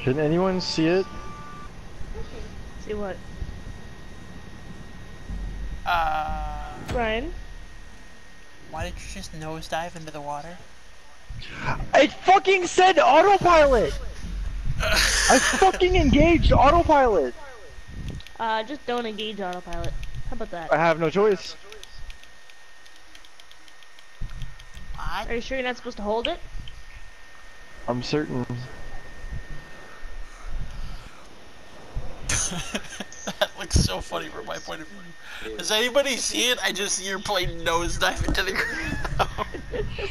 Can anyone see it? See what? Uh, Ryan? why did you just nosedive into the water? It fucking said autopilot! I fucking engaged autopilot! Uh, just don't engage autopilot. How about that? I have no choice. Are you sure you're not supposed to hold it? I'm certain. that looks so funny from my point of view. Does anybody see it? I just see your plane nosedive into the ground.